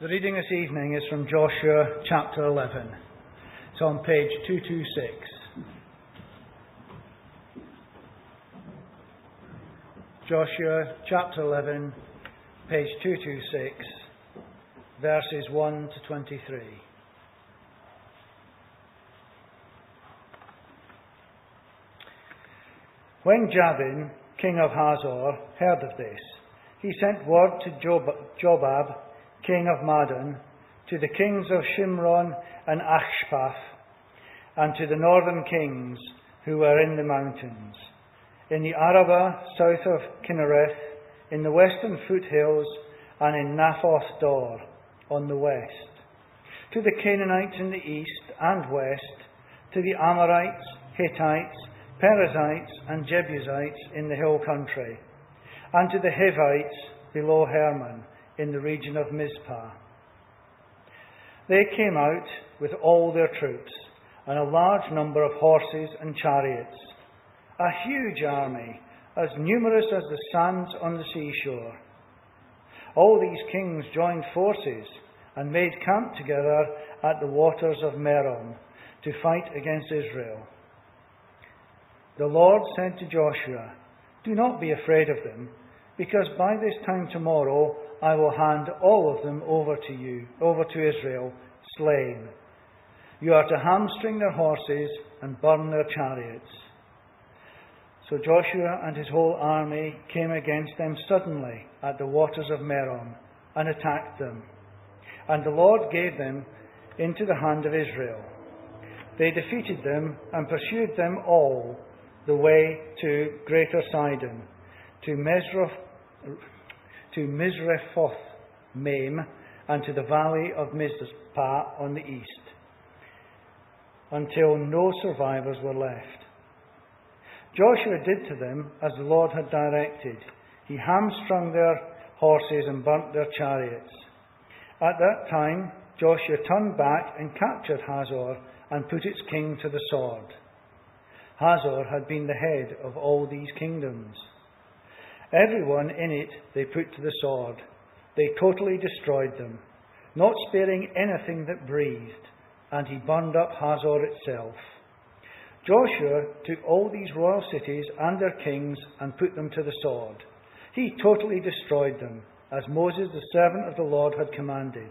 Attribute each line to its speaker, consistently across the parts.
Speaker 1: The reading this evening is from Joshua chapter 11. It's on page 226. Joshua chapter 11, page 226, verses 1 to 23. When Jabin, king of Hazor, heard of this, he sent word to Job- Jobab, king of Madon, to the kings of Shimron and Achshaph, and to the northern kings who were in the mountains, in the Arabah south of Kinnereth, in the western foothills, and in Naphoth Dor on the west, to the Canaanites in the east and west, to the Amorites, Hittites, Perizzites, and Jebusites in the hill country, and to the Hivites below Hermon in the region of Mizpah. They came out with all their troops and a large number of horses and chariots, a huge army, as numerous as the sands on the seashore. All these kings joined forces and made camp together at the waters of Merom to fight against Israel. The Lord said to Joshua, Do not be afraid of them, because by this time tomorrow I will hand all of them over to you, over to Israel, slain. You are to hamstring their horses and burn their chariots. So Joshua and his whole army came against them suddenly at the waters of Merom and attacked them. And the Lord gave them into the hand of Israel. They defeated them and pursued them all the way to Greater Sidon, to Mesroph, to Misrephoth Maim, and to the valley of Mizpah on the east, until no survivors were left. Joshua did to them as the Lord had directed. He hamstrung their horses and burnt their chariots. At that time, Joshua turned back and captured Hazor and put its king to the sword. Hazor had been the head of all these kingdoms. Everyone in it they put to the sword. They totally destroyed them, not sparing anything that breathed, and he burned up Hazor itself. Joshua took all these royal cities and their kings and put them to the sword. He totally destroyed them, as Moses, the servant of the Lord, had commanded.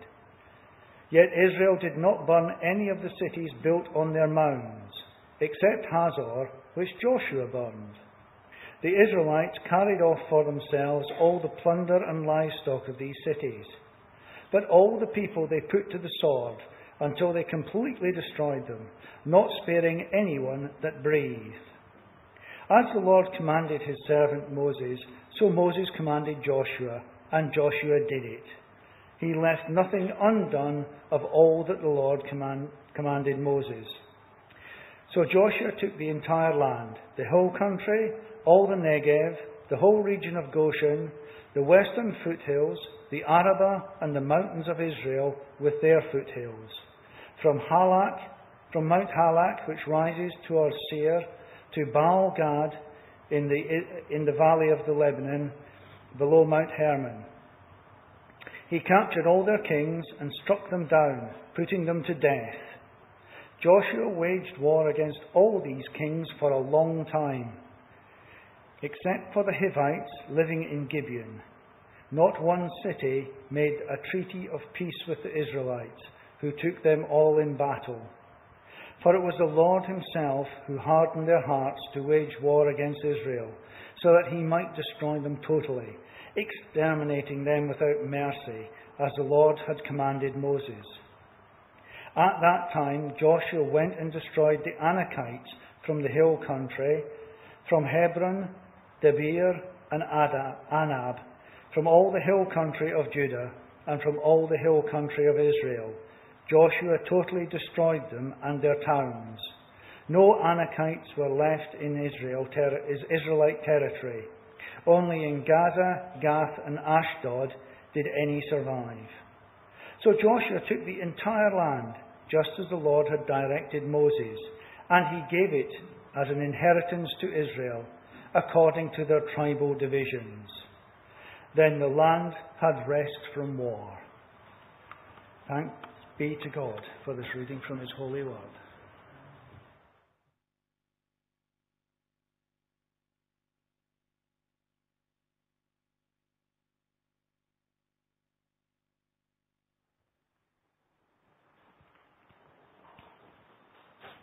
Speaker 1: Yet Israel did not burn any of the cities built on their mounds, except Hazor, which Joshua burned. The Israelites carried off for themselves all the plunder and livestock of these cities. But all the people they put to the sword until they completely destroyed them, not sparing anyone that breathed. As the Lord commanded his servant Moses, so Moses commanded Joshua, and Joshua did it. He left nothing undone of all that the Lord command, commanded Moses. So Joshua took the entire land, the whole country, all the Negev, the whole region of Goshen, the western foothills, the Arabah, and the mountains of Israel with their foothills. From Halak, from Mount Halak, which rises towards Seir, to Baal Gad in the, in the valley of the Lebanon, below Mount Hermon. He captured all their kings and struck them down, putting them to death. Joshua waged war against all these kings for a long time, except for the Hivites living in Gibeon. Not one city made a treaty of peace with the Israelites, who took them all in battle. For it was the Lord Himself who hardened their hearts to wage war against Israel, so that He might destroy them totally, exterminating them without mercy, as the Lord had commanded Moses. At that time, Joshua went and destroyed the Anakites from the hill country, from Hebron, Debir, and Ada, Anab, from all the hill country of Judah, and from all the hill country of Israel. Joshua totally destroyed them and their towns. No Anakites were left in Israel, ter- Israelite territory. Only in Gaza, Gath, and Ashdod did any survive. So Joshua took the entire land, just as the Lord had directed Moses, and he gave it as an inheritance to Israel, according to their tribal divisions. Then the land had rest from war. Thanks be to God for this reading from His holy word.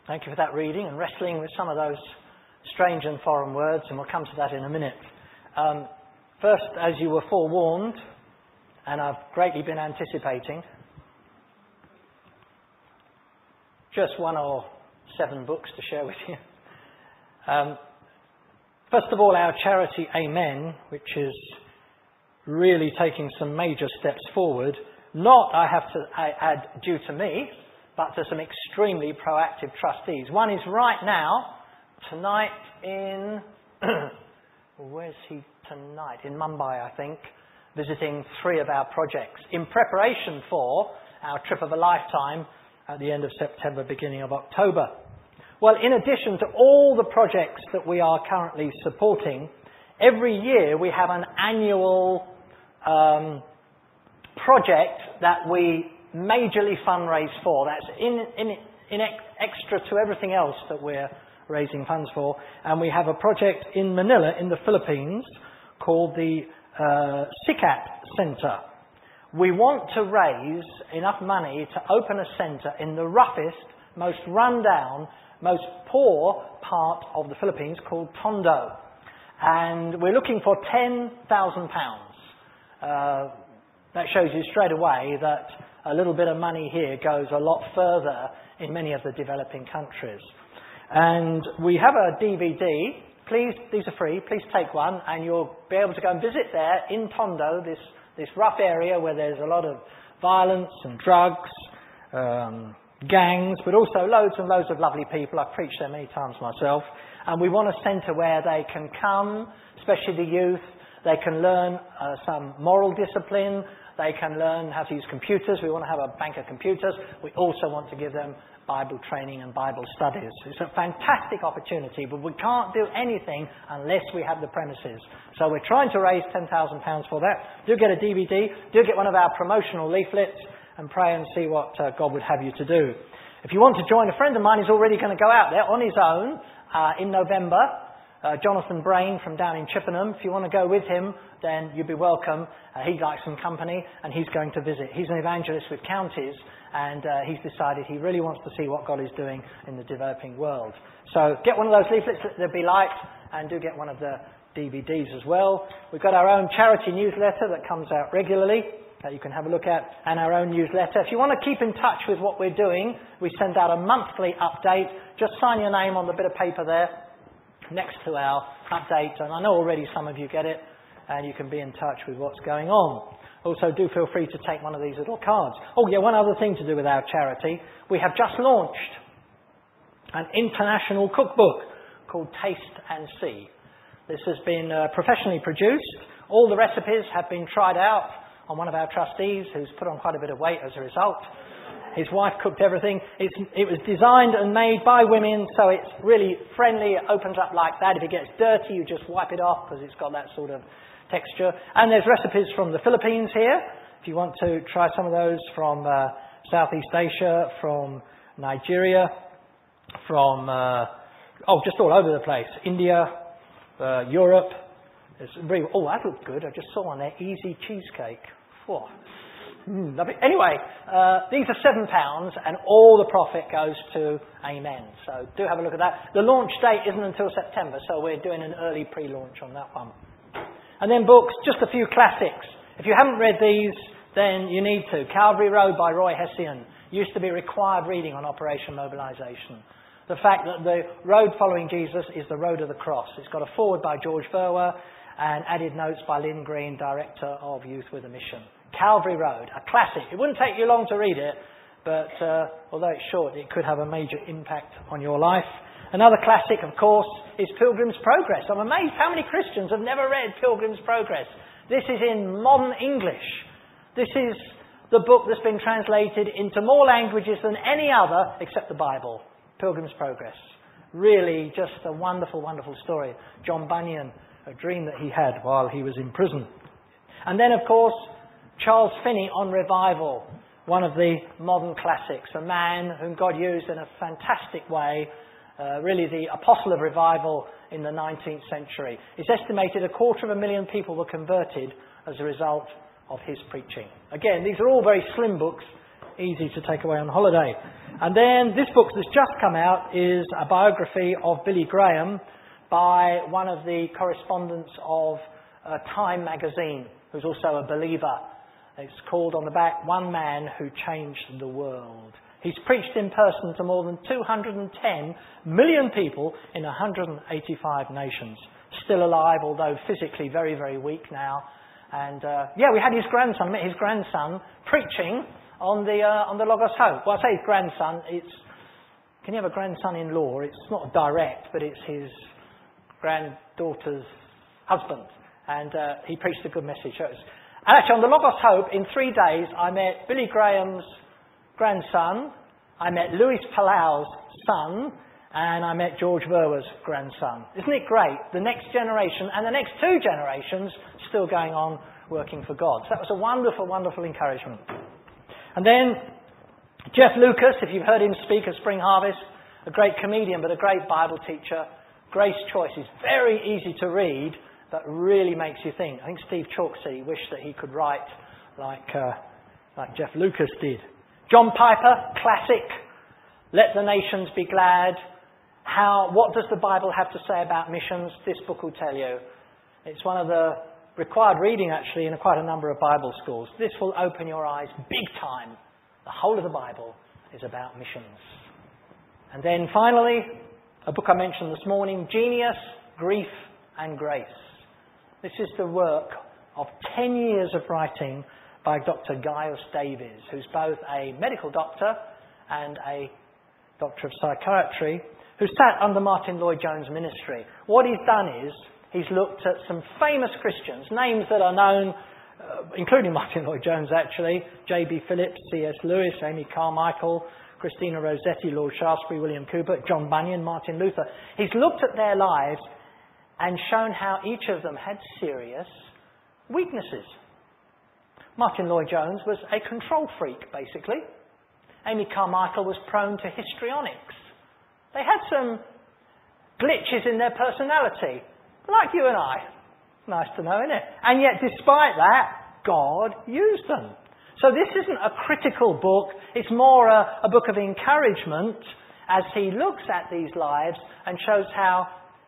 Speaker 2: Thank you for that reading and wrestling with some of those strange and foreign words, and we'll come to that in a minute. Um, first, as you were forewarned, and I've greatly been anticipating, just one or seven books to share with you. Um, first of all, our charity Amen, which is really taking some major steps forward, not, I have to add, due to me, but to some extremely proactive trustees. One is right now, tonight in, where's he tonight? In Mumbai, I think, visiting three of our projects in preparation for our trip of a lifetime at the end of September, beginning of October. Well, in addition to all the projects that we are currently supporting, every year we have an annual um, project that we majorly fundraise for. That's in, in, in extra to everything else that we're raising funds for. And we have a project in Manila, in the Philippines, called the uh, SICAP Center. We want to raise enough money to open a centre in the roughest, most rundown, most poor part of the Philippines called Tondo. And we're looking for £10,000. Uh, that shows you straight away that a little bit of money here goes a lot further in many of the developing countries. And we have a DVD. Please, these are free. Please take one, and you'll be able to go and visit there in Tondo, this, this rough area where there's a lot of violence and drugs, um, gangs, but also loads and loads of lovely people. I've preached there many times myself. And we want a centre where they can come, especially the youth. They can learn uh, some moral discipline. They can learn how to use computers. We want to have a bank of computers. We also want to give them Bible training and Bible studies. It's a fantastic opportunity, but we can't do anything unless we have the premises. So we're trying to raise £10,000 for that. Do get a DVD, do get one of our promotional leaflets, and pray and see what uh, God would have you to do. If you want to join, a friend of mine is already going to go out there on his own uh, in November uh, Jonathan Brain from down in Chippenham. If you want to go with him, then you'd be welcome. Uh, he likes some company and he's going to visit. He's an evangelist with counties and uh, he's decided he really wants to see what God is doing in the developing world. So get one of those leaflets, they'll be liked, and do get one of the DVDs as well. We've got our own charity newsletter that comes out regularly that you can have a look at, and our own newsletter. If you want to keep in touch with what we're doing, we send out a monthly update. Just sign your name on the bit of paper there next to our update. And I know already some of you get it, and you can be in touch with what's going on. Also, do feel free to take one of these little cards. Oh, yeah, one other thing to do with our charity. We have just launched an international cookbook called Taste and See. This has been uh, professionally produced. All the recipes have been tried out on one of our trustees who's put on quite a bit of weight as a result. His wife cooked everything. It's, it was designed and made by women, so it's really friendly. It opens up like that. If it gets dirty, you just wipe it off because it's got that sort of texture. And there's recipes from the Philippines here. If you want to try some of those from uh, Southeast Asia, from Nigeria, from, uh, oh, just all over the place. India, uh, Europe. It's very, oh, that looks good. I just saw on there, easy cheesecake. Whoa. Mm, anyway, uh, these are seven pounds, and all the profit goes to Amen. So do have a look at that. The launch date isn't until September, so we're doing an early pre-launch on that one. And then books, just a few classics. If you haven't read these, then you need to. Calvary Road by Roy Hession used to be required reading on Operation Mobilization. The fact that the road following Jesus is the road of the cross. It's got a forward by George Verwer and added notes by Lynn Green, Director of Youth with a Mission. Calvary Road, a classic. It wouldn't take you long to read it, but uh, although it's short, it could have a major impact on your life. Another classic, of course, is Pilgrim's Progress. I'm amazed how many Christians have never read Pilgrim's Progress. This is in modern English. This is the book that's been translated into more languages than any other except the Bible. Pilgrim's Progress. Really, just a wonderful, wonderful story. John Bunyan, a dream that he had while he was in prison. And then, of course, Charles Finney on revival. one of the modern classics, a man whom God used in a fantastic way, uh, really the apostle of revival in the 19th century. It's estimated a quarter of a million people were converted as a result of his preaching. Again, these are all very slim books, easy to take away on holiday. And then this book that's just come out is a biography of Billy Graham by one of the correspondents of uh, Time magazine, who's also a believer. It's called on the back, One Man Who Changed the World. He's preached in person to more than 210 million people in 185 nations. Still alive, although physically very, very weak now. And uh, yeah, we had his grandson, met his grandson, preaching on the, uh, on the Logos Hope. Well, I say his grandson, it's, can you have a grandson in law? It's not direct, but it's his granddaughter's husband. And uh, he preached a good message. And actually, on the Logos Hope, in three days, I met Billy Graham's grandson, I met Luis Palau's son, and I met George Verwer's grandson. Isn't it great? The next generation and the next two generations still going on working for God. So that was a wonderful, wonderful encouragement. And then Jeff Lucas, if you've heard him speak at Spring Harvest, a great comedian but a great Bible teacher. Grace Choice is very easy to read, but really makes you think. I think Steve Chalke said he wished that he could write like, uh, like Jeff Lucas did. John Piper, classic. Let the nations be glad. How, what does the Bible have to say about missions? This book will tell you. It's one of the required reading actually in quite a number of Bible schools. This will open your eyes big time. The whole of the Bible is about missions. And then finally, a book I mentioned this morning, Genius, Grief and Grace. This is the work of 10 years of writing by Dr. Gaius Davies, who's both a medical doctor and a doctor of psychiatry, who sat under Martyn Lloyd-Jones' ministry. What he's done is he's looked at some famous Christians, names that are known, uh, including Martyn Lloyd-Jones actually, J.B. Phillips, C.S. Lewis, Amy Carmichael, Christina Rossetti, Lord Shaftesbury, William Cowper, John Bunyan, Martin Luther. He's looked at their lives and shown how each of them had serious weaknesses. Martyn Lloyd-Jones was a control freak, basically. Amy Carmichael was prone to histrionics. They had some glitches in their personality. Like you and I. Nice to know, isn't it? And yet, despite that, God used them. So this isn't a critical book, it's more a, a book of encouragement as he looks at these lives and shows how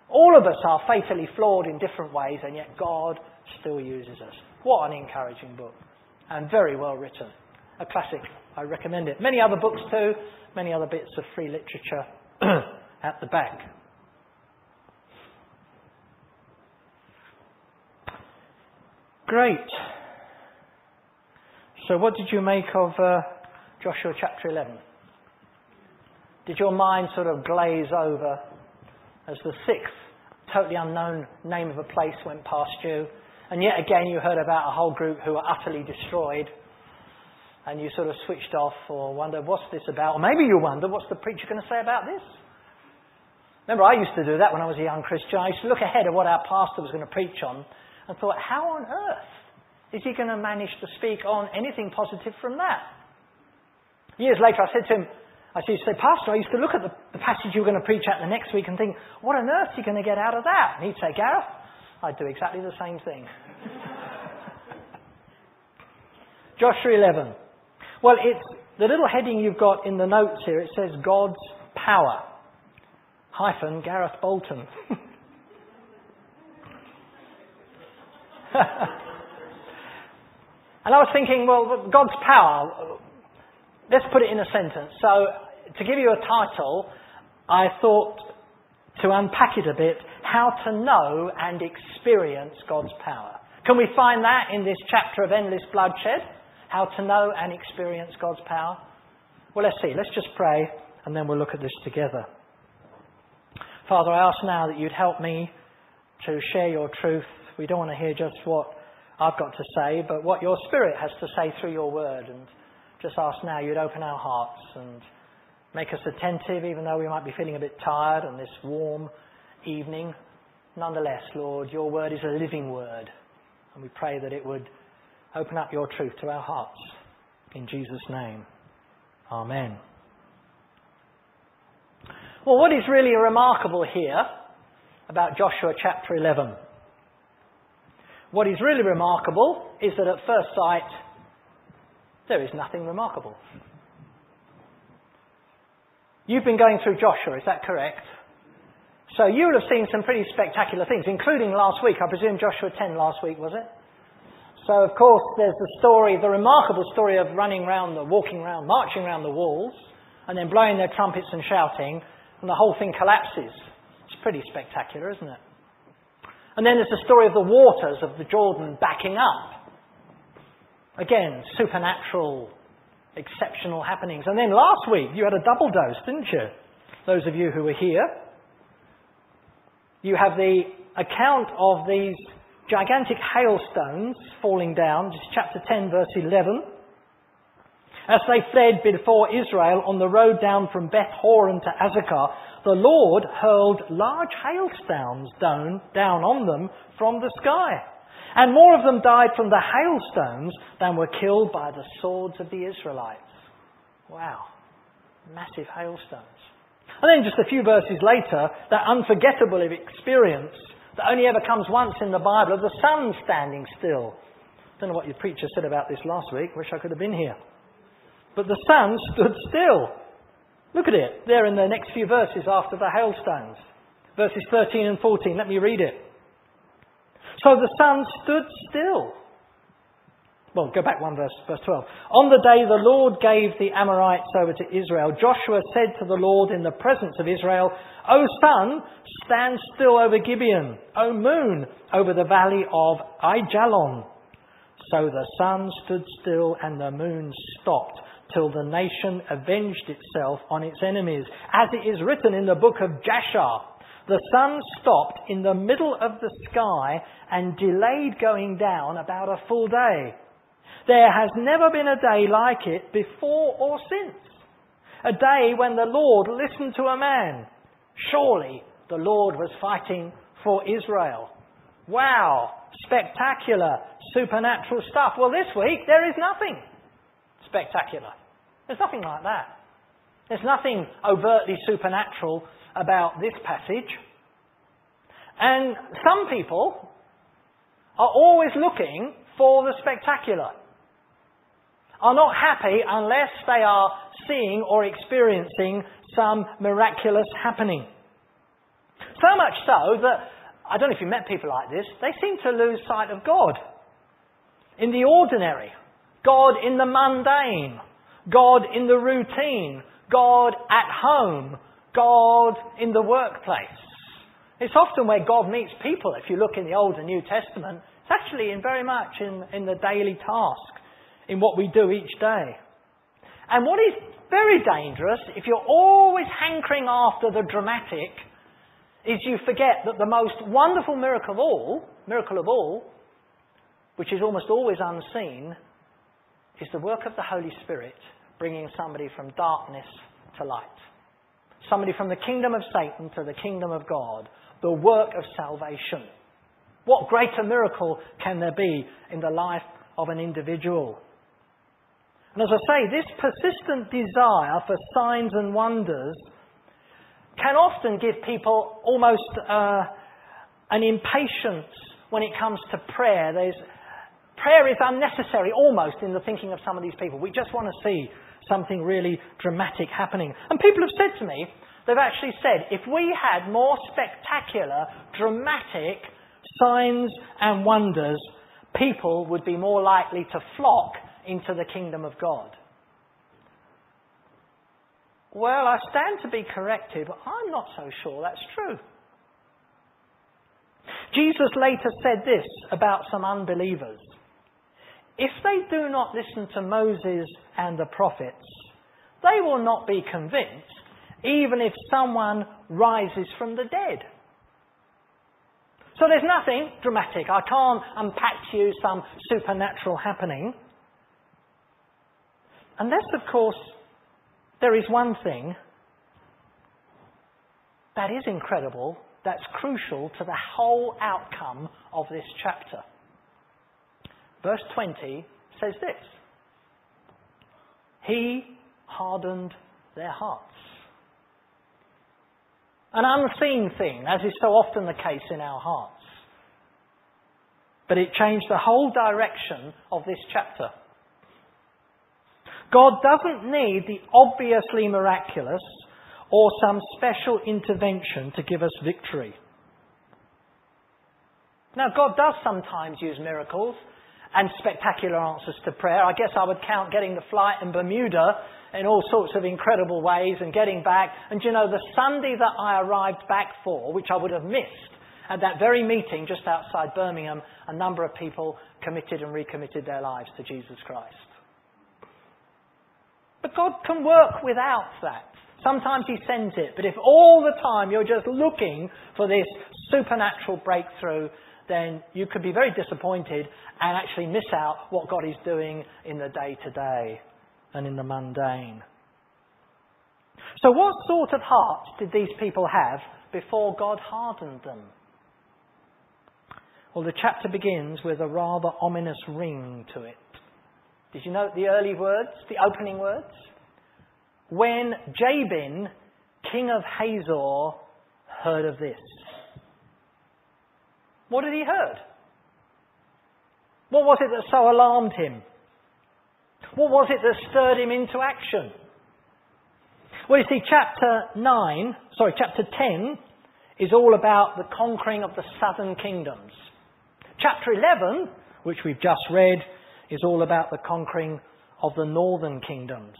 Speaker 2: all of us are fatally flawed in different ways, and yet God still uses us. What an encouraging book. And very well written. A classic. I recommend it. Many other books too, many other bits of free literature at the back. Great. So, what did you make of uh, Joshua chapter 11? Did your mind sort of glaze over as the sixth, totally unknown name of a place went past you? And yet again, you heard about a whole group who were utterly destroyed, and you sort of switched off or wondered, what's this about? Or maybe you wonder, what's the preacher going to say about this? Remember, I used to do that when I was a young Christian. I used to look ahead of what our pastor was going to preach on and thought, how on earth is he going to manage to speak on anything positive from that? Years later, I said to him, I used to say, Pastor, I used to look at the, the passage you were going to preach at the next week and think, what on earth are you going to get out of that? And he'd say, Gareth, I'd do exactly the same thing. Joshua 11. Well, it's the little heading you've got in the notes here. It says God's power. Hyphen Gareth Bolton. and I was thinking, well, God's power, let's put it in a sentence. So, to give you a title, I thought to unpack it a bit how to know and experience God's power. Can we find that in this chapter of endless bloodshed? How to know and experience God's power? Well, let's see. Let's just pray and then we'll look at this together. Father, I ask now that you'd help me to share your truth we don't want to hear just what I've got to say, but what your Spirit has to say through your word. And just ask now you'd open our hearts and make us attentive, even though we might be feeling a bit tired on this warm evening. Nonetheless, Lord, your word is a living word. And we pray that it would open up your truth to our hearts. In Jesus' name, Amen. Well, what is really remarkable here about Joshua chapter 11? What is really remarkable is that at first sight, there is nothing remarkable. You've been going through Joshua, is that correct? So you will have seen some pretty spectacular things, including last week. I presume Joshua 10 last week, was it? So, of course, there's the story, the remarkable story of running around, the, walking around, marching around the walls, and then blowing their trumpets and shouting, and the whole thing collapses. It's pretty spectacular, isn't it? And then there's the story of the waters of the Jordan backing up. Again, supernatural, exceptional happenings. And then last week, you had a double dose, didn't you? Those of you who were here. You have the account of these gigantic hailstones falling down, just chapter 10, verse 11. As they fled before Israel on the road down from Beth Horon to Azekah, the Lord hurled large hailstones down, down on them from the sky. And more of them died from the hailstones than were killed by the swords of the Israelites. Wow. Massive hailstones. And then just a few verses later, that unforgettable experience that only ever comes once in the Bible of the sun standing still. I don't know what your preacher said about this last week. Wish I could have been here. But the sun stood still. Look at it there in the next few verses after the hailstones. Verses 13 and 14. Let me read it. So the sun stood still well, go back one verse, verse 12. On the day the Lord gave the Amorites over to Israel, Joshua said to the Lord in the presence of Israel, O sun, stand still over Gibeon. O moon, over the valley of Aijalon. So the sun stood still and the moon stopped till the nation avenged itself on its enemies. As it is written in the book of Jasher, the sun stopped in the middle of the sky and delayed going down about a full day. There has never been a day like it before or since. A day when the Lord listened to a man. Surely the Lord was fighting for Israel. Wow, spectacular, supernatural stuff. Well, this week there is nothing spectacular. There's nothing like that. There's nothing overtly supernatural about this passage. And some people are always looking for the spectacular are not happy unless they are seeing or experiencing some miraculous happening. So much so that, I don't know if you met people like this, they seem to lose sight of God. In the ordinary, God in the mundane, God in the routine, God at home, God in the workplace. It's often where God meets people. If you look in the Old and New Testament, it's actually in very much in, in the daily task in what we do each day. And what is very dangerous, if you're always hankering after the dramatic, is you forget that the most wonderful miracle of all, miracle of all, which is almost always unseen, is the work of the Holy Spirit bringing somebody from darkness to light. Somebody from the kingdom of Satan to the kingdom of God. The work of salvation. What greater miracle can there be in the life of an individual? And as I say, this persistent desire for signs and wonders can often give people almost uh, an impatience when it comes to prayer. There's, prayer is unnecessary almost in the thinking of some of these people. We just want to see something really dramatic happening. And people have said to me, they've actually said, if we had more spectacular, dramatic signs and wonders, people would be more likely to flock into the kingdom of God? Well, I stand to be corrected, but I'm not so sure that's true. Jesus later said this about some unbelievers. If they do not listen to Moses and the prophets, they will not be convinced, even if someone rises from the dead. So there's nothing dramatic. I can't unpack to you some supernatural happening. Unless, of course, there is one thing that is incredible, that's crucial to the whole outcome of this chapter. Verse 20 says this He hardened their hearts. An unseen thing, as is so often the case in our hearts. But it changed the whole direction of this chapter. God doesn't need the obviously miraculous or some special intervention to give us victory. Now, God does sometimes use miracles and spectacular answers to prayer. I guess I would count getting the flight in Bermuda in all sorts of incredible ways and getting back. And you know, the Sunday that I arrived back for, which I would have missed, at that very meeting just outside Birmingham, a number of people committed and recommitted their lives to Jesus Christ. But God can work without that. Sometimes He sends it, but if all the time you're just looking for this supernatural breakthrough, then you could be very disappointed and actually miss out what God is doing in the day to day and in the mundane. So, what sort of hearts did these people have before God hardened them? Well, the chapter begins with a rather ominous ring to it. Did you note the early words, the opening words? When Jabin, king of Hazor, heard of this. What had he heard? What was it that so alarmed him? What was it that stirred him into action? Well, you see, chapter 9, sorry, chapter 10 is all about the conquering of the southern kingdoms. Chapter 11, which we've just read, is all about the conquering of the northern kingdoms.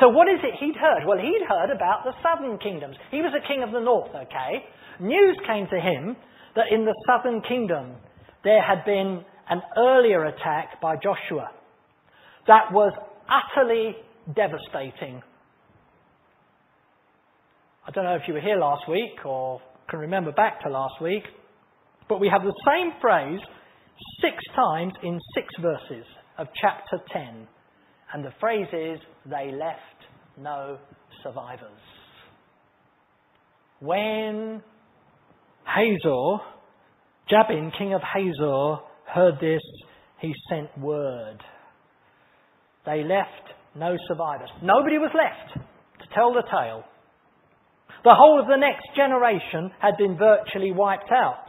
Speaker 2: So, what is it he'd heard? Well, he'd heard about the southern kingdoms. He was a king of the north, okay? News came to him that in the southern kingdom there had been an earlier attack by Joshua that was utterly devastating. I don't know if you were here last week or can remember back to last week, but we have the same phrase six times in six verses of chapter 10. And the phrase is, they left no survivors. When Hazor, Jabin, king of Hazor, heard this, he sent word. They left no survivors. Nobody was left to tell the tale. The whole of the next generation had been virtually wiped out.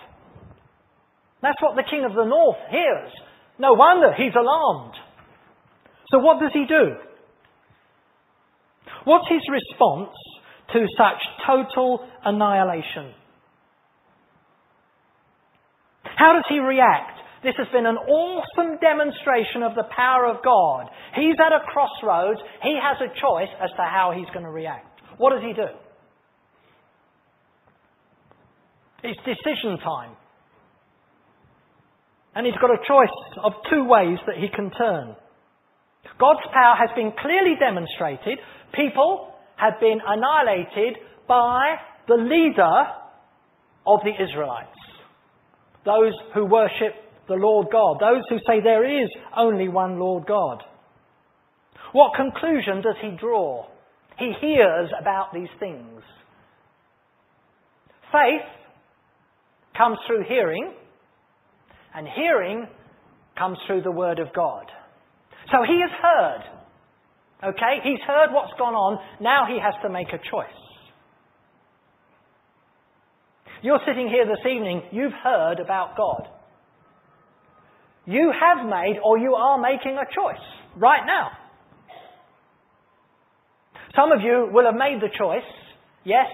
Speaker 2: That's what the king of the north hears. No wonder he's alarmed. So, what does he do? What's his response to such total annihilation? How does he react? This has been an awesome demonstration of the power of God. He's at a crossroads. He has a choice as to how he's going to react. What does he do? It's decision time. And he's got a choice of two ways that he can turn. God's power has been clearly demonstrated. People have been annihilated by the leader of the Israelites. Those who worship the Lord God. Those who say there is only one Lord God. What conclusion does he draw? He hears about these things. Faith comes through hearing, and hearing comes through the Word of God. So he has heard. Okay? He's heard what's gone on. Now he has to make a choice. You're sitting here this evening, you've heard about God. You have made or you are making a choice right now. Some of you will have made the choice yes,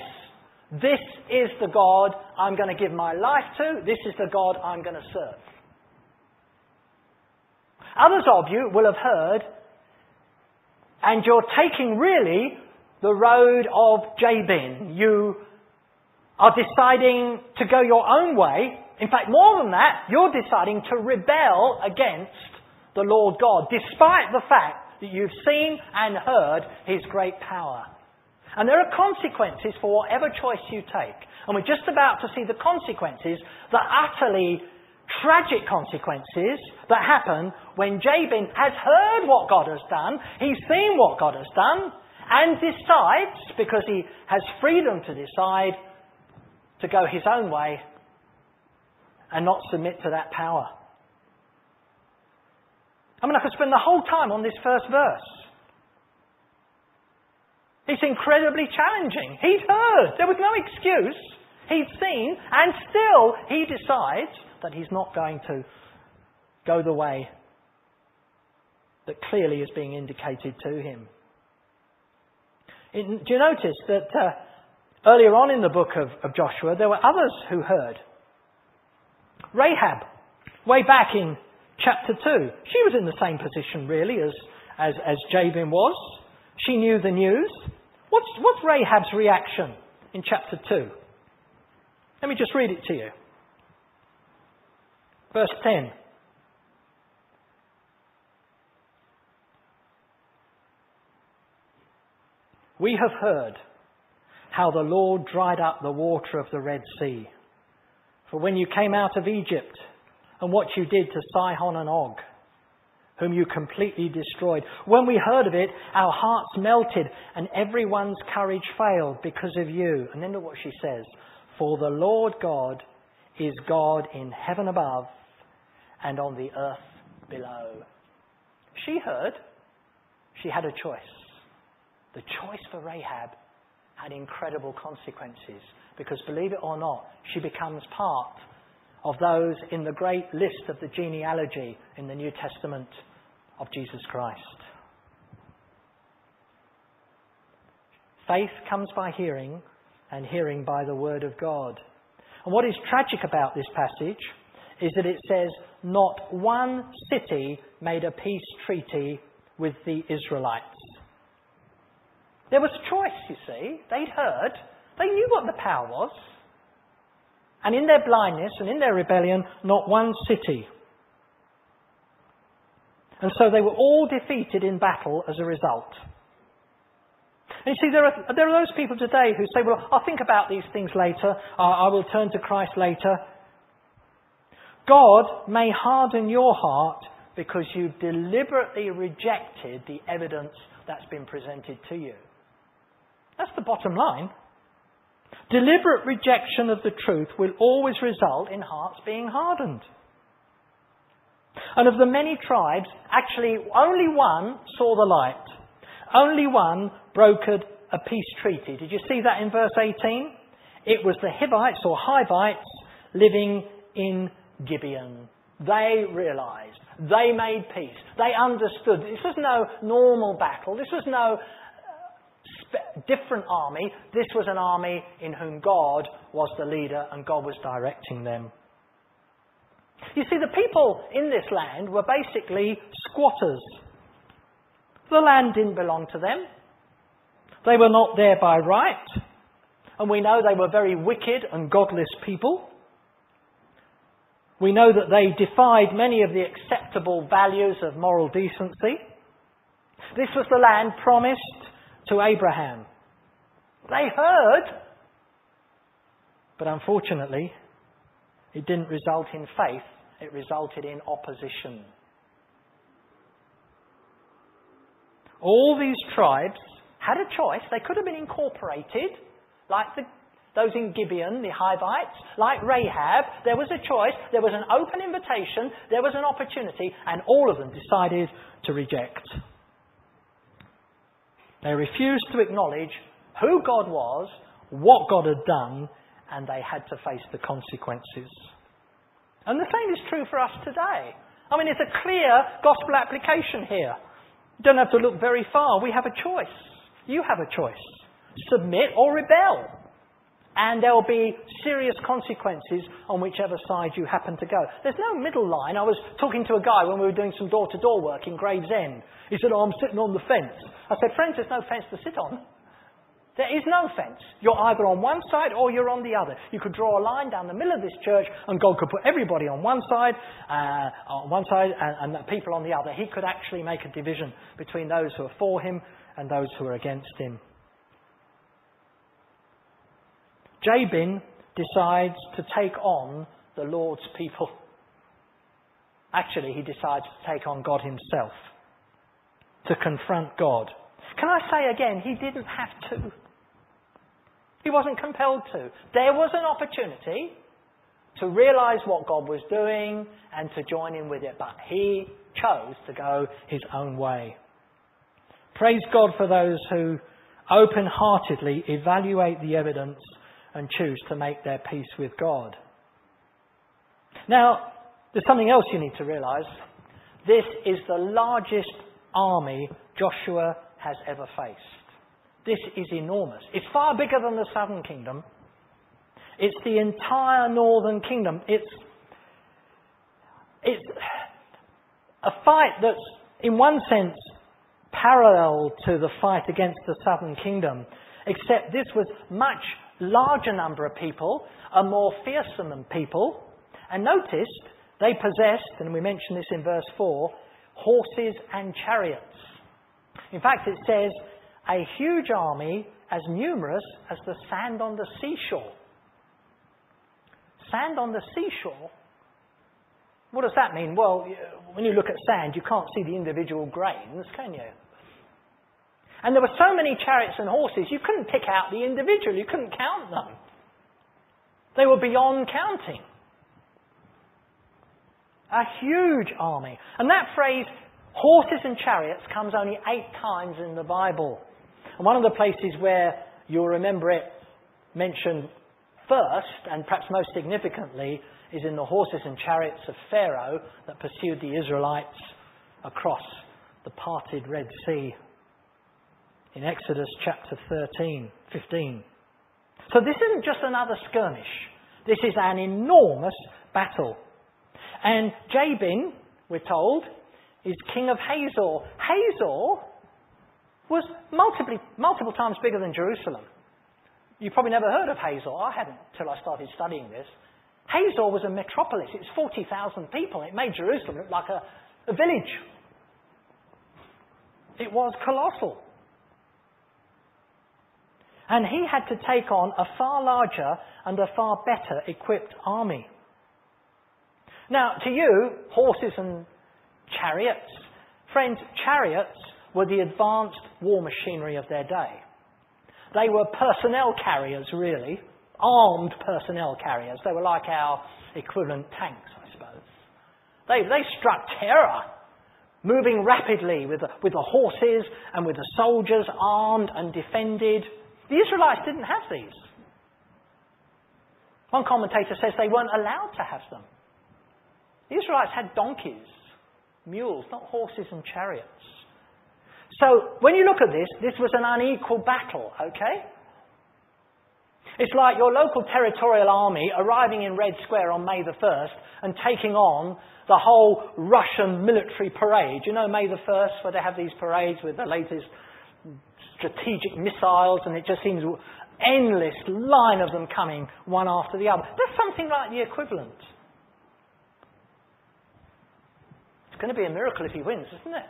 Speaker 2: this is the God I'm going to give my life to, this is the God I'm going to serve. Others of you will have heard, and you're taking really the road of Jabin. You are deciding to go your own way. In fact, more than that, you're deciding to rebel against the Lord God, despite the fact that you've seen and heard His great power. And there are consequences for whatever choice you take. And we're just about to see the consequences, the utterly tragic consequences that happen when Jabin has heard what God has done, he's seen what God has done, and decides, because he has freedom to decide, to go his own way and not submit to that power. I mean, I could spend the whole time on this first verse. It's incredibly challenging. He'd heard. There was no excuse. He'd seen, and still he decides that he's not going to go the way that clearly is being indicated to him. do you notice that uh, earlier on in the book of, of Joshua, there were others who heard? Rahab, way back in chapter 2, she was in the same position really as, as, as Jabin was. She knew the news. What's, what's Rahab's reaction in chapter 2? Let me just read it to you. Verse 10. We have heard how the Lord dried up the water of the Red Sea. For when you came out of Egypt, and what you did to Sihon and Og, whom you completely destroyed. When we heard of it, our hearts melted, and everyone's courage failed because of you. And then look what she says For the Lord God is God in heaven above and on the earth below. She heard, she had a choice. The choice for Rahab had incredible consequences because, believe it or not, she becomes part of those in the great list of the genealogy in the New Testament of Jesus Christ. Faith comes by hearing, and hearing by the Word of God. And what is tragic about this passage is that it says, Not one city made a peace treaty with the Israelites. There was a choice, you see. They'd heard. They knew what the power was. And in their blindness and in their rebellion, not one city. And so they were all defeated in battle as a result. And you see, there are, there are those people today who say, well, I'll think about these things later. I will turn to Christ later. God may harden your heart because you've deliberately rejected the evidence that's been presented to you. That's the bottom line. Deliberate rejection of the truth will always result in hearts being hardened. And of the many tribes, actually only one saw the light. Only one brokered a peace treaty. Did you see that in verse 18? It was the Hivites or Hivites living in Gibeon. They realized. They made peace. They understood. This was no normal battle. This was no different army. This was an army in whom God was the leader and God was directing them. You see, the people in this land were basically squatters. The land didn't belong to them. They were not there by right. And we know they were very wicked and godless people. We know that they defied many of the acceptable values of moral decency. This was the land promised to Abraham. They heard, but unfortunately, it didn't result in faith, it resulted in opposition. All these tribes had a choice. They could have been incorporated, like the, those in Gibeon, the Hivites, like Rahab. There was a choice, there was an open invitation, there was an opportunity, and all of them decided to reject. They refused to acknowledge who God was, what God had done, and they had to face the consequences. And the same is true for us today. I mean, it's a clear gospel application here. You don't have to look very far. We have a choice. You have a choice. Submit or rebel and there will be serious consequences on whichever side you happen to go. There's no middle line. I was talking to a guy when we were doing some door to door work in Gravesend. He said, Oh, I'm sitting on the fence. I said, Friends, there's no fence to sit on. There is no fence. You're either on one side or you're on the other. You could draw a line down the middle of this church and God could put everybody on one side, uh, on one side and, and people on the other. He could actually make a division between those who are for him and those who are against him. Jabin decides to take on the Lord's people. Actually, he decides to take on God himself, to confront God. Can I say again, he didn't have to. He wasn't compelled to. There was an opportunity to realize what God was doing and to join in with it, but he chose to go his own way. Praise God for those who open heartedly evaluate the evidence and choose to make their peace with God. Now, there's something else you need to realize. This is the largest army Joshua has ever faced. This is enormous. It's far bigger than the southern kingdom. It's the entire northern kingdom. It's, it's a fight that's, in one sense, parallel to the fight against the southern kingdom, except this was much larger number of people, are more fearsome than people, and notice they possessed, and we mention this in verse 4, horses and chariots. In fact, it says, a huge army as numerous as the sand on the seashore. Sand on the seashore? What does that mean? Well, when you look at sand, you can't see the individual grains, can you? And there were so many chariots and horses, you couldn't pick out the individual, you couldn't count them. They were beyond counting. A huge army. And that phrase, horses and chariots, comes only eight times in the Bible. And one of the places where you'll remember it mentioned first, and perhaps most significantly, is in the horses and chariots of Pharaoh that pursued the Israelites across the parted Red Sea in Exodus chapter 13, 15. So this isn't just another skirmish. This is an enormous battle. And Jabin, we're told, is king of Hazor. Hazor was multiple, multiple times bigger than Jerusalem. You probably never heard of Hazor. I hadn't until I started studying this. Hazor was a metropolis. It's 40,000 people. It made Jerusalem look like a, a village. It was colossal. And he had to take on a far larger and a far better equipped army. Now, to you, horses and chariots, friends, chariots were the advanced war machinery of their day. They were personnel carriers, really, armed personnel carriers. They were like our equivalent tanks, I suppose. They, they struck terror, moving rapidly with with the horses and with the soldiers armed and defended. The Israelites didn't have these. One commentator says they weren't allowed to have them. The Israelites had donkeys, mules, not horses and chariots. So when you look at this, this was an unequal battle, okay? It's like your local territorial army arriving in Red Square on May the 1st and taking on the whole Russian military parade. You know May the 1st, where they have these parades with the latest strategic missiles, and it just seems an endless line of them coming one after the other. That's something like the equivalent. It's going to be a miracle if he wins, isn't it?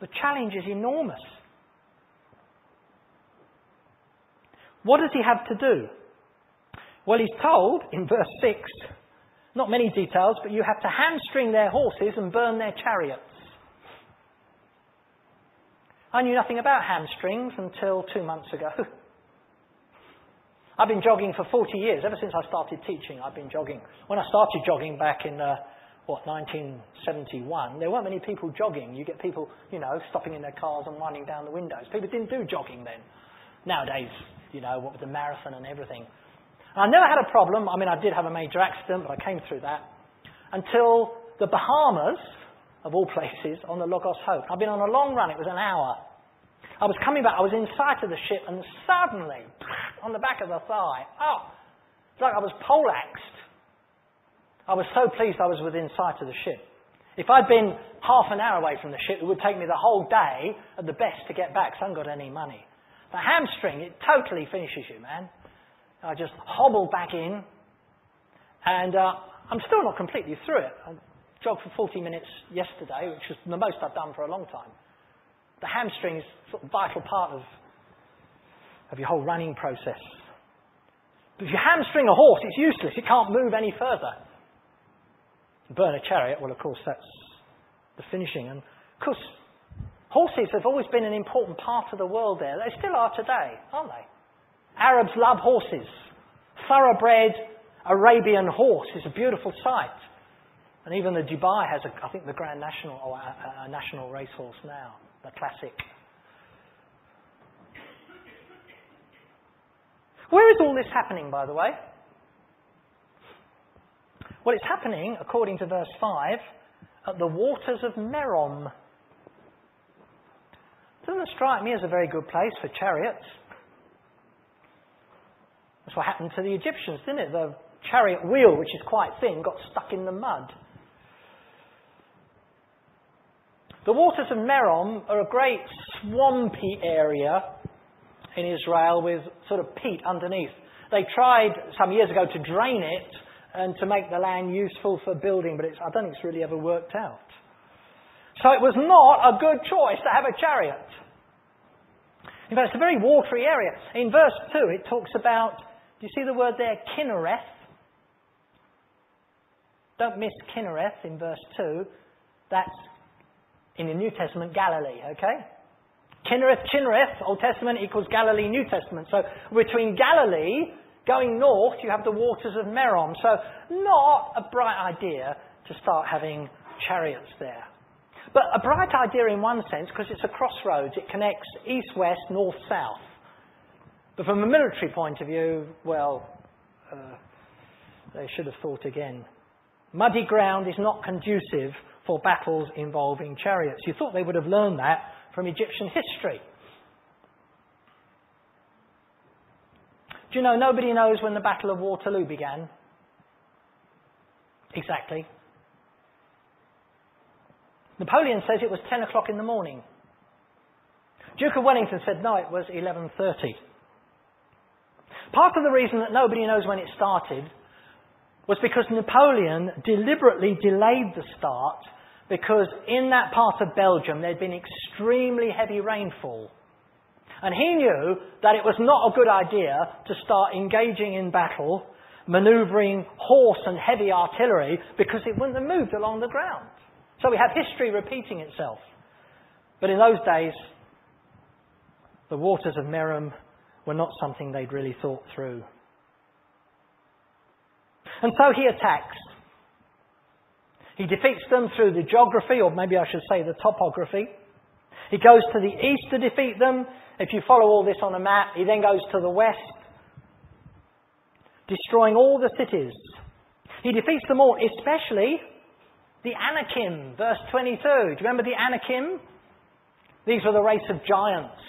Speaker 2: The challenge is enormous. What does he have to do? Well, he's told in verse 6, not many details, but you have to hamstring their horses and burn their chariots. I knew nothing about hamstrings until two months ago. I've been jogging for 40 years. Ever since I started teaching, I've been jogging. When I started jogging back in, uh, what, 1971, there weren't many people jogging. You get people, you know, stopping in their cars and winding down the windows. People didn't do jogging then. Nowadays, you know, what with the marathon and everything. And I never had a problem. I mean, I did have a major accident, but I came through that. Until the Bahamas, of all places, on the Logos Hope. I've been on a long run, it was an hour. I was coming back, I was in sight of the ship, and suddenly, on the back of the thigh, oh, it's like I was poleaxed. I was so pleased I was within sight of the ship. If I'd been half an hour away from the ship, it would take me the whole day at the best to get back, so I haven't got any money. The hamstring, it totally finishes you, man. I just hobbled back in, and uh, I'm still not completely through it jogged for 40 minutes yesterday, which was the most I've done for a long time. The hamstring is sort of vital part of, of your whole running process. But if you hamstring a horse, it's useless. It can't move any further. Burn a chariot, well, of course, that's the finishing. And of course, horses have always been an important part of the world there. They still are today, aren't they? Arabs love horses. Thoroughbred Arabian horse is a beautiful sight. And even the Dubai has, a, I think, the Grand National or a, a national racehorse now. the classic. Where is all this happening, by the way? Well, it's happening, according to verse 5, at the waters of Merom. Doesn't strike me as a very good place for chariots. That's what happened to the Egyptians, didn't it? The chariot wheel, which is quite thin, got stuck in the mud. The waters of Merom are a great swampy area in Israel with sort of peat underneath. They tried some years ago to drain it and to make the land useful for building, but I don't think it's really ever worked out. So it was not a good choice to have a chariot. In fact, it's a very watery area. In verse 2, it talks about, do you see the word there, Kinnereth? Don't miss Kinnereth in verse 2. That's in the New Testament, Galilee, okay? Kinnereth, Chinnereth, Old Testament equals Galilee, New Testament. So between Galilee, going north, you have the waters of Merom. So not a bright idea to start having chariots there. But a bright idea in one sense, because it's a crossroads. It connects east, west, north, south. But from a military point of view, well, uh, they should have thought again. Muddy ground is not conducive for battles involving chariots. You thought they would have learned that from Egyptian history. Do you know nobody knows when the Battle of Waterloo began? Exactly. Napoleon says it was 10 o'clock in the morning. Duke of Wellington said no, it was 11:30. Part of the reason that nobody knows when it started was because Napoleon deliberately delayed the start because in that part of Belgium there'd been extremely heavy rainfall. And he knew that it was not a good idea to start engaging in battle, maneuvering horse and heavy artillery, because it wouldn't have moved along the ground. So we have history repeating itself. But in those days, the waters of Merom were not something they'd really thought through. And so he attacks. He defeats them through the geography, or maybe I should say the topography. He goes to the east to defeat them. If you follow all this on a map, he then goes to the west, destroying all the cities. He defeats them all, especially the Anakim, verse 22. Do you remember the Anakim? These were the race of giants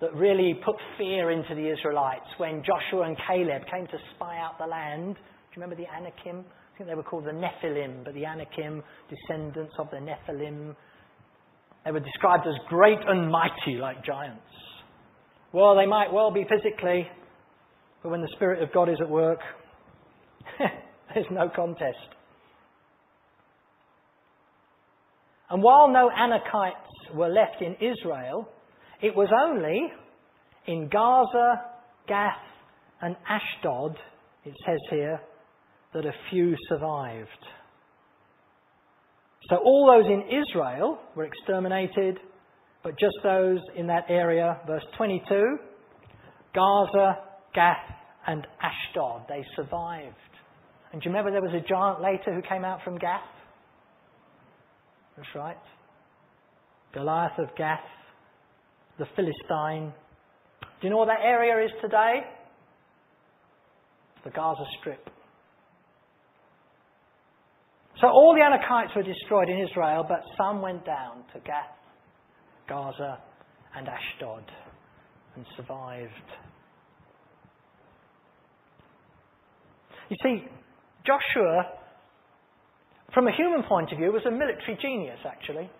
Speaker 2: that really put fear into the Israelites when Joshua and Caleb came to spy out the land. Do you remember the Anakim? I think they were called the Nephilim, but the Anakim, descendants of the Nephilim, they were described as great and mighty like giants. Well, they might well be physically, but when the Spirit of God is at work, there's no contest. And while no Anakites were left in Israel, it was only in Gaza, Gath, and Ashdod, it says here, that a few survived. So all those in Israel were exterminated, but just those in that area, verse 22, Gaza, Gath, and Ashdod, they survived. And do you remember there was a giant later who came out from Gath? That's right. Goliath of Gath, the Philistine. Do you know what that area is today? The Gaza Strip. So all the Anakites were destroyed in Israel, but some went down to Gath, Gaza, and Ashdod and survived. You see, Joshua, from a human point of view, was a military genius, actually.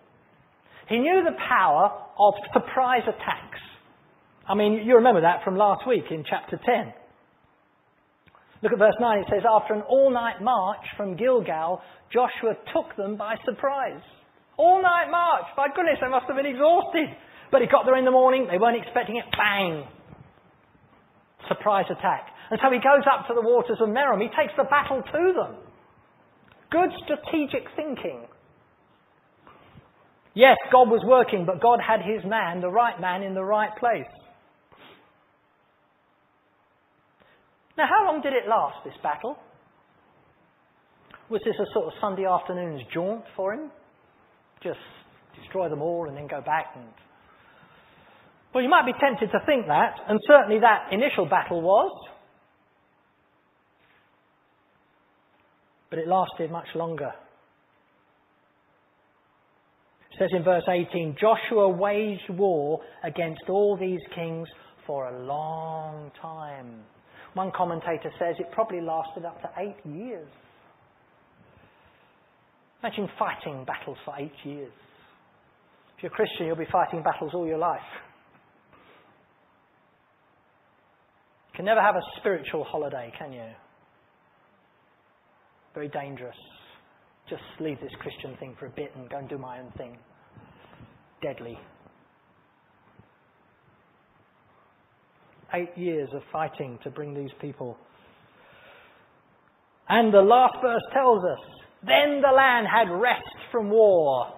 Speaker 2: He knew the power of surprise attacks. I mean, you remember that from last week in chapter 10. Look at verse 9. It says, After an all night march from Gilgal, Joshua took them by surprise. All night march. My goodness, they must have been exhausted. But he got there in the morning. They weren't expecting it. Bang. Surprise attack. And so he goes up to the waters of Merom. He takes the battle to them. Good strategic thinking. Yes, God was working, but God had his man, the right man, in the right place. Now, how long did it last, this battle? Was this a sort of Sunday afternoon's jaunt for him? Just destroy them all and then go back and. Well, you might be tempted to think that, and certainly that initial battle was. But it lasted much longer. It says in verse 18 Joshua waged war against all these kings for a long time. One commentator says it probably lasted up to eight years. Imagine fighting battles for eight years. If you're a Christian, you'll be fighting battles all your life. You can never have a spiritual holiday, can you? Very dangerous. Just leave this Christian thing for a bit and go and do my own thing. Deadly. Eight years of fighting to bring these people. And the last verse tells us then the land had rest from war.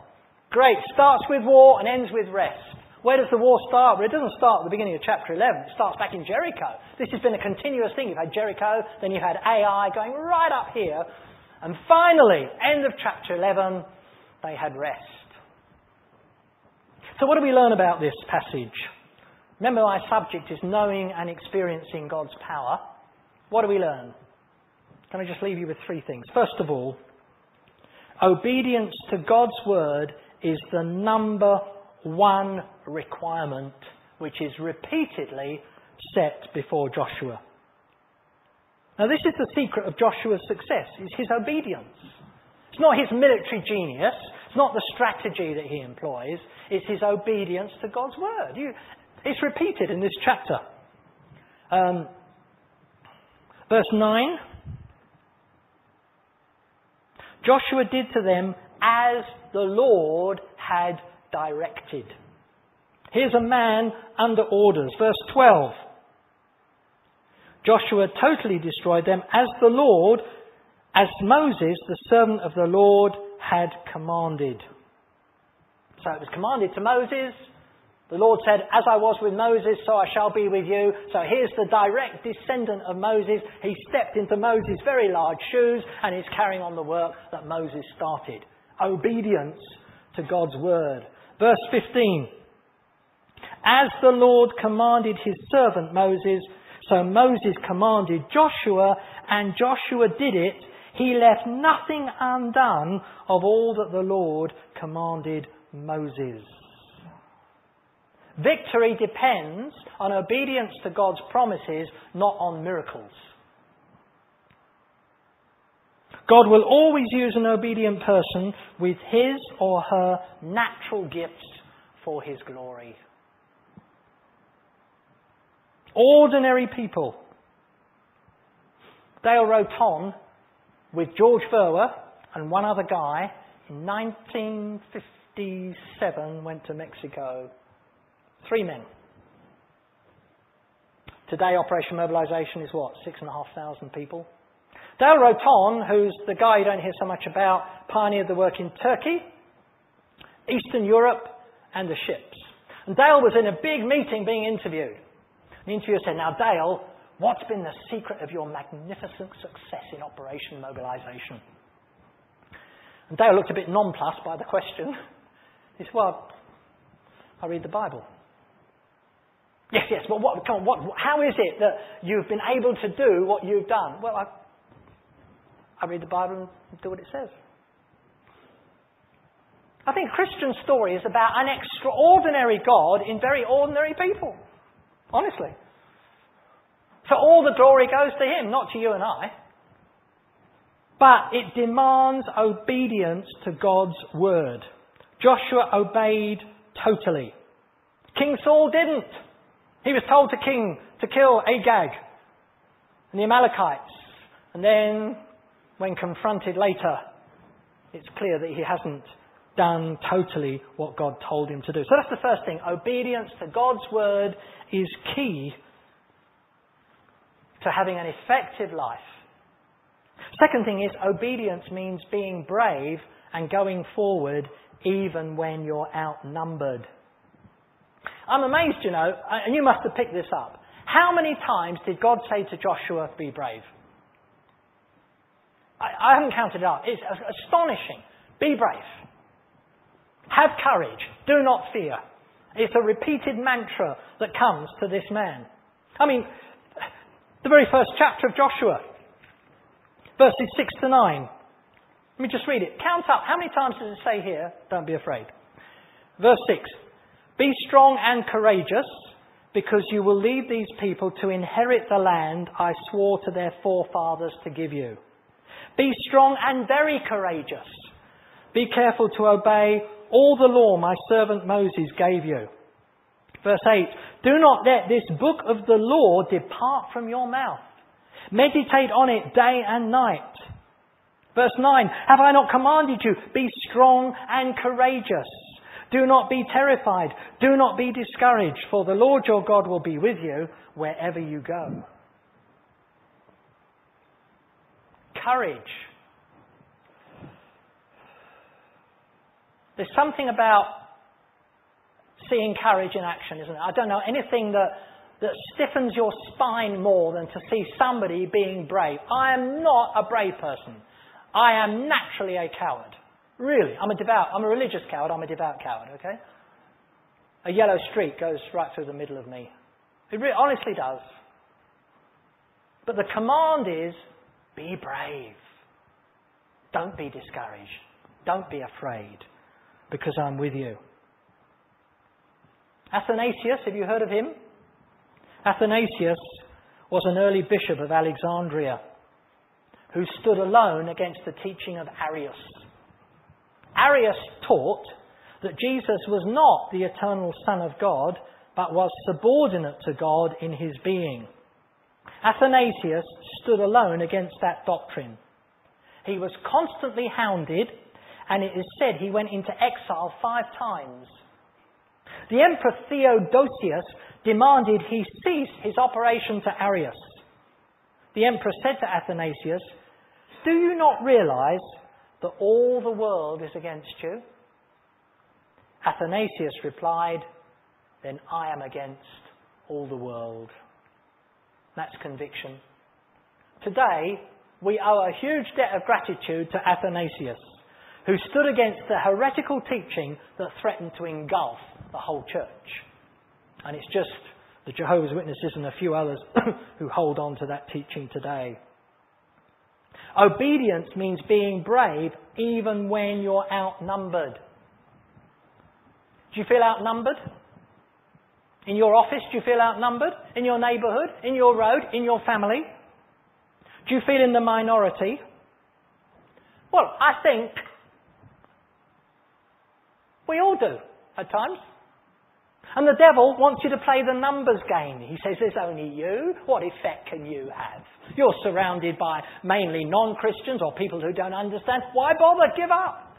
Speaker 2: Great. Starts with war and ends with rest. Where does the war start? Well, it doesn't start at the beginning of chapter 11. It starts back in Jericho. This has been a continuous thing. You've had Jericho, then you've had Ai going right up here. And finally, end of chapter 11, they had rest. So, what do we learn about this passage? Remember, my subject is knowing and experiencing God's power. What do we learn? Can I just leave you with three things? First of all, obedience to God's word is the number one requirement which is repeatedly set before Joshua. Now, this is the secret of Joshua's success, is his obedience. It's not his military genius, it's not the strategy that he employs, it's his obedience to God's word. You, it's repeated in this chapter. Um, verse 9 Joshua did to them as the Lord had directed. Here's a man under orders. Verse 12. Joshua totally destroyed them as the Lord, as Moses, the servant of the Lord, had commanded. So it was commanded to Moses, the Lord said, As I was with Moses, so I shall be with you. So here's the direct descendant of Moses. He stepped into Moses' very large shoes and is carrying on the work that Moses started. Obedience to God's word. Verse 15. As the Lord commanded his servant Moses, so Moses commanded Joshua, and Joshua did it. He left nothing undone of all that the Lord commanded Moses. Victory depends on obedience to God's promises, not on miracles. God will always use an obedient person with his or her natural gifts for his glory. Ordinary people. Dale Rhoton with George Verwer and one other guy in 1957 went to Mexico Three men. Today, Operation Mobilisation is what? Six and a half thousand people. Dale Rhoton, who's the guy you don't hear so much about, pioneered the work in Turkey, Eastern Europe, and the ships. And Dale was in a big meeting being interviewed. The interviewer said, Now, Dale, what's been the secret of your magnificent success in Operation Mobilisation? And Dale looked a bit nonplussed by the question. He said, Well, I read the Bible. Yes, yes, but what, come on, what, how is it that you've been able to do what you've done? Well, I, I read the Bible and do what it says. I think Christian story is about an extraordinary God in very ordinary people. Honestly. So all the glory goes to Him, not to you and I. But it demands obedience to God's word. Joshua obeyed totally. King Saul didn't. He was told to king to kill Agag and the Amalekites. And then, when confronted later, it's clear that he hasn't done totally what God told him to do. So that's the first thing. Obedience to God's word is key to having an effective life. Second thing is obedience means being brave and going forward even when you're outnumbered. I'm amazed, you know, and you must have picked this up. How many times did God say to Joshua, be brave? I, I haven't counted it up. It's astonishing. Be brave. Have courage. Do not fear. It's a repeated mantra that comes to this man. I mean, the very first chapter of Joshua, verses 6 to 9. Let me just read it. Count up. How many times does it say here? Don't be afraid. Verse 6 Be strong and courageous, because you will lead these people to inherit the land I swore to their forefathers to give you. Be strong and very courageous. Be careful to obey all the law my servant Moses gave you. Verse 8 Do not let this book of the law depart from your mouth. Meditate on it day and night. Verse 9 Have I not commanded you? Be strong and courageous. Do not be terrified. Do not be discouraged, for the Lord your God will be with you wherever you go. Courage. There's something about seeing courage in action, isn't it? I don't know anything that, that stiffens your spine more than to see somebody being brave. I am not a brave person. I am naturally a coward. Really, I'm a devout, I'm a religious coward, I'm a devout coward, okay? A yellow streak goes right through the middle of me. It really, honestly does. But the command is be brave. Don't be discouraged. Don't be afraid because I'm with you. Athanasius, have you heard of him? Athanasius was an early bishop of Alexandria who stood alone against the teaching of Arius. Arius taught that Jesus was not the eternal Son of God, but was subordinate to God in his being. Athanasius stood alone against that doctrine. He was constantly hounded, and it is said he went into exile five times. The Emperor Theodosius demanded he cease his operation to Arius. The Emperor said to Athanasius, Do you not realize that all the world is against you? Athanasius replied, Then I am against all the world. That's conviction. Today, we owe a huge debt of gratitude to Athanasius, who stood against the heretical teaching that threatened to engulf the whole church. And it's just the Jehovah's Witnesses and a few others who hold on to that teaching today. Obedience means being brave even when you're outnumbered. Do you feel outnumbered? In your office, do you feel outnumbered? In your neighbourhood? In your road? In your family? Do you feel in the minority? Well, I think we all do at times. And the devil wants you to play the numbers game. He says, There's only you. What effect can you have? You're surrounded by mainly non Christians or people who don't understand. Why bother? Give up.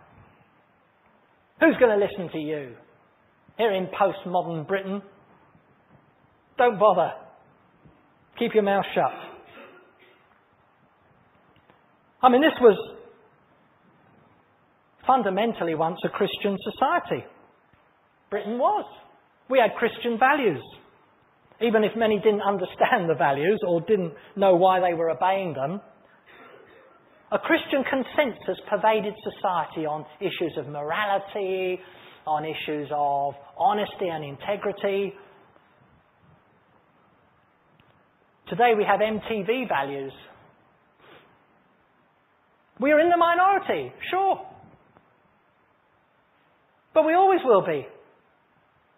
Speaker 2: Who's going to listen to you? Here in postmodern Britain, don't bother. Keep your mouth shut. I mean, this was fundamentally once a Christian society. Britain was. We had Christian values. Even if many didn't understand the values or didn't know why they were obeying them, a Christian consensus pervaded society on issues of morality, on issues of honesty and integrity. Today we have MTV values. We are in the minority, sure. But we always will be.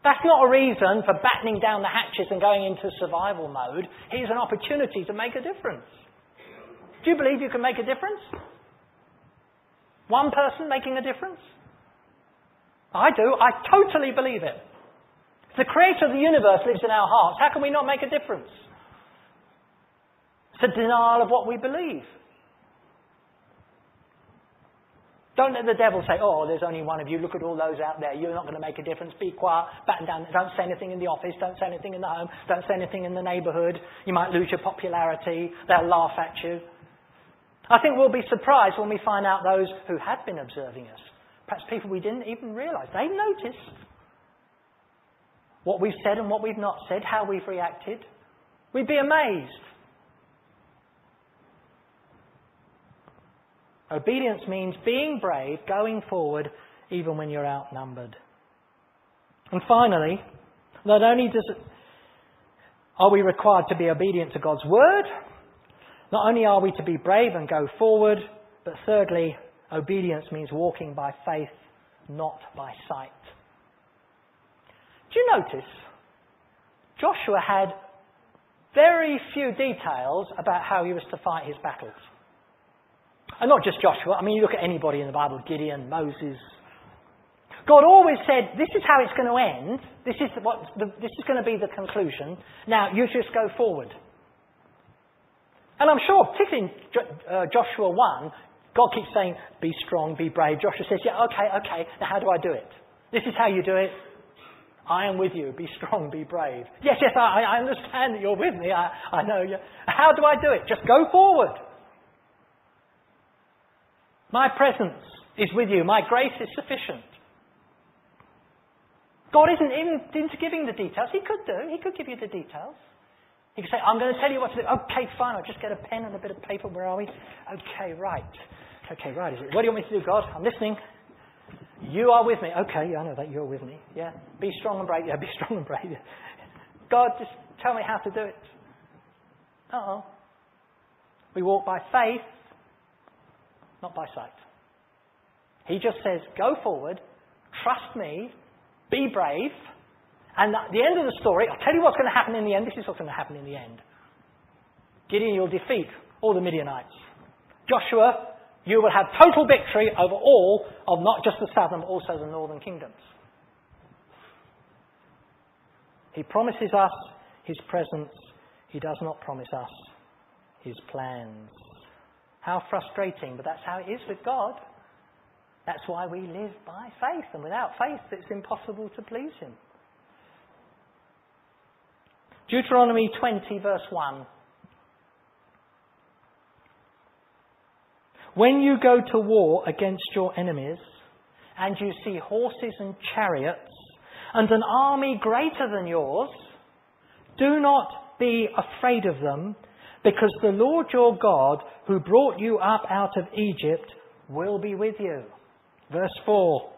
Speaker 2: That's not a reason for battening down the hatches and going into survival mode. Here's an opportunity to make a difference. Do you believe you can make a difference? One person making a difference? I do. I totally believe it. If the creator of the universe lives in our hearts, how can we not make a difference? It's a denial of what we believe. Don't let the devil say, oh, there's only one of you. Look at all those out there. You're not going to make a difference. Be quiet. Batten down. Don't say anything in the office. Don't say anything in the home. Don't say anything in the neighbourhood. You might lose your popularity. They'll laugh at you. I think we'll be surprised when we find out those who have been observing us. Perhaps people we didn't even realise. They noticed what we've said and what we've not said, how we've reacted. We'd be amazed. Obedience means being brave, going forward, even when you're outnumbered. And finally, not only does it, are we required to be obedient to God's word, not only are we to be brave and go forward, but thirdly, obedience means walking by faith, not by sight. Do you notice? Joshua had very few details about how he was to fight his battles. And not just Joshua, I mean, you look at anybody in the Bible Gideon, Moses. God always said, This is how it's going to end. This is, what the, this is going to be the conclusion. Now, you just go forward. And I'm sure, particularly in uh, Joshua 1, God keeps saying, Be strong, be brave. Joshua says, Yeah, okay, okay. Now, how do I do it? This is how you do it. I am with you. Be strong, be brave. Yes, yes, I, I understand that you're with me. I, I know you. How do I do it? Just go forward. My presence is with you. My grace is sufficient. God isn't even into giving the details. He could do. He could give you the details. He could say, I'm going to tell you what to do. Okay, fine. I'll just get a pen and a bit of paper. Where are we? Okay, right. Okay, right. What do you want me to do, God? I'm listening. You are with me. Okay, yeah, I know that you're with me. Yeah. Be strong and brave. Yeah, be strong and brave. God, just tell me how to do it. Uh oh. We walk by faith, not by sight. He just says, go forward, trust me, be brave, and at the end of the story, I'll tell you what's going to happen in the end. This is what's going to happen in the end. Gideon, you'll defeat all the Midianites. Joshua, you will have total victory over all of not just the southern, but also the northern kingdoms. He promises us his presence. He does not promise us his plans. How frustrating, but that's how it is with God. That's why we live by faith, and without faith, it's impossible to please him. Deuteronomy 20, verse 1. When you go to war against your enemies, and you see horses and chariots, and an army greater than yours, do not be afraid of them, because the Lord your God, who brought you up out of Egypt, will be with you. Verse 4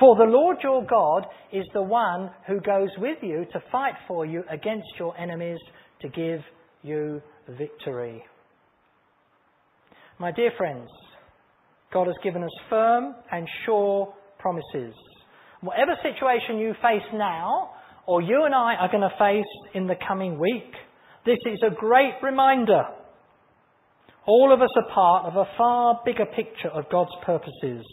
Speaker 2: For the Lord your God is the one who goes with you to fight for you against your enemies to give you victory. My dear friends, God has given us firm and sure promises. Whatever situation you face now, or you and I are going to face in the coming week, this is a great reminder. All of us are part of a far bigger picture of God's purposes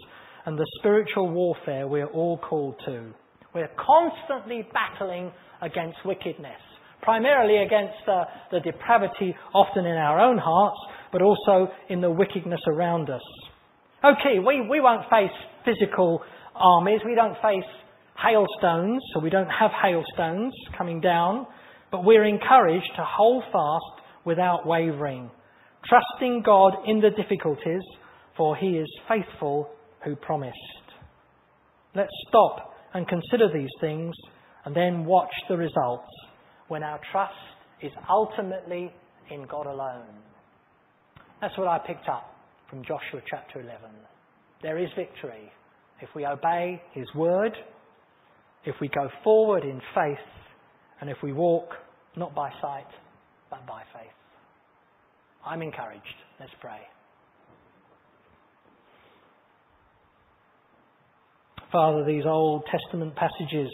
Speaker 2: and the spiritual warfare we're all called to. We're constantly battling against wickedness, primarily against uh, the depravity often in our own hearts, but also in the wickedness around us. Okay, we, we won't face physical armies, we don't face hailstones, so we don't have hailstones coming down, but we're encouraged to hold fast without wavering, trusting God in the difficulties, for He is faithful who promised. Let's stop and consider these things and then watch the results when our trust is ultimately in God alone. That's what I picked up from Joshua chapter 11. There is victory if we obey His word, if we go forward in faith, and if we walk not by sight, but by faith. I'm encouraged. Let's pray. Father, these Old Testament passages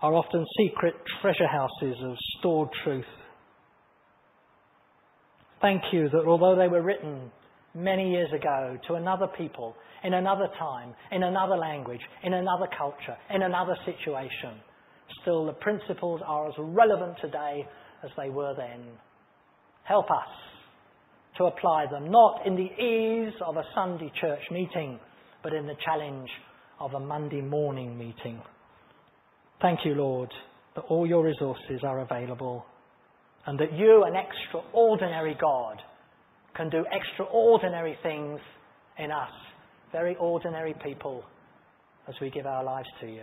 Speaker 2: are often secret treasure houses of stored truth. Thank you that although they were written many years ago to another people, in another time, in another language, in another culture, in another situation, still the principles are as relevant today as they were then. Help us to apply them, not in the ease of a Sunday church meeting, but in the challenge of a Monday morning meeting. Thank you, Lord, that all your resources are available and that you, an extraordinary God, can do extraordinary things in us, very ordinary people, as we give our lives to you.